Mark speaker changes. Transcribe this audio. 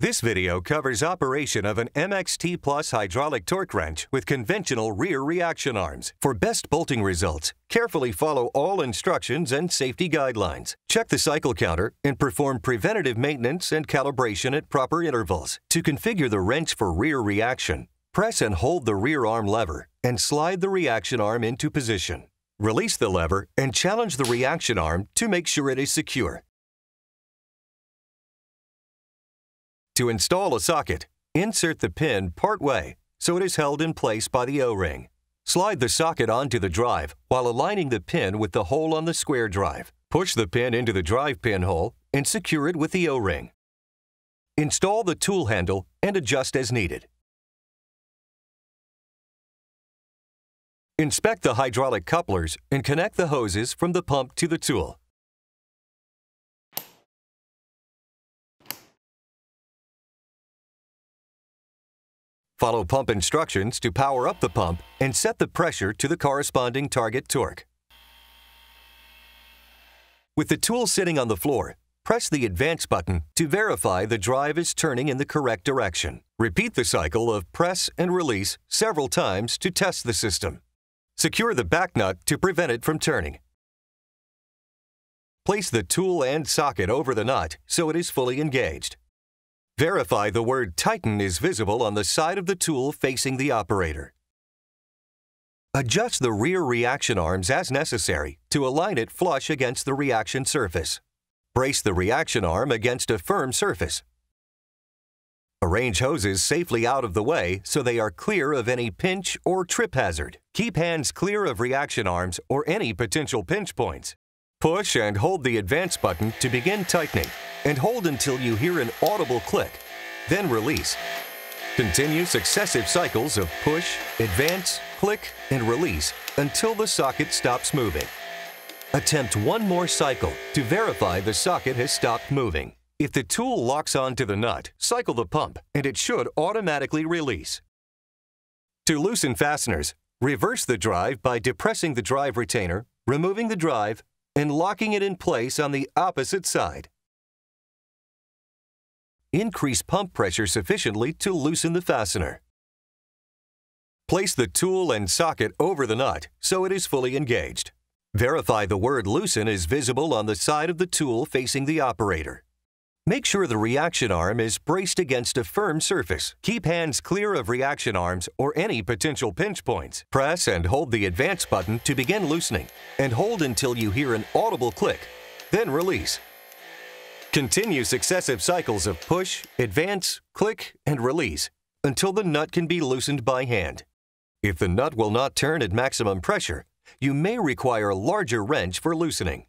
Speaker 1: This video covers operation of an MXT Plus hydraulic torque wrench with conventional rear reaction arms. For best bolting results, carefully follow all instructions and safety guidelines. Check the cycle counter and perform preventative maintenance and calibration at proper intervals. To configure the wrench for rear reaction, press and hold the rear arm lever and slide the reaction arm into position. Release the lever and challenge the reaction arm to make sure it is secure. To install a socket, insert the pin partway so it is held in place by the O-ring. Slide the socket onto the drive while aligning the pin with the hole on the square drive. Push the pin into the drive pin hole and secure it with the O-ring. Install the tool handle and adjust as needed. Inspect the hydraulic couplers and connect the hoses from the pump to the tool. Follow pump instructions to power up the pump and set the pressure to the corresponding target torque. With the tool sitting on the floor, press the Advance button to verify the drive is turning in the correct direction. Repeat the cycle of press and release several times to test the system. Secure the back nut to prevent it from turning. Place the tool and socket over the nut so it is fully engaged. Verify the word Tighten is visible on the side of the tool facing the operator. Adjust the rear reaction arms as necessary to align it flush against the reaction surface. Brace the reaction arm against a firm surface. Arrange hoses safely out of the way so they are clear of any pinch or trip hazard. Keep hands clear of reaction arms or any potential pinch points. Push and hold the Advance button to begin tightening and hold until you hear an audible click, then release. Continue successive cycles of push, advance, click, and release until the socket stops moving. Attempt one more cycle to verify the socket has stopped moving. If the tool locks onto the nut, cycle the pump and it should automatically release. To loosen fasteners, reverse the drive by depressing the drive retainer, removing the drive, and locking it in place on the opposite side. Increase pump pressure sufficiently to loosen the fastener. Place the tool and socket over the nut so it is fully engaged. Verify the word loosen is visible on the side of the tool facing the operator. Make sure the reaction arm is braced against a firm surface. Keep hands clear of reaction arms or any potential pinch points. Press and hold the Advance button to begin loosening, and hold until you hear an audible click, then release. Continue successive cycles of push, advance, click, and release until the nut can be loosened by hand. If the nut will not turn at maximum pressure, you may require a larger wrench for loosening.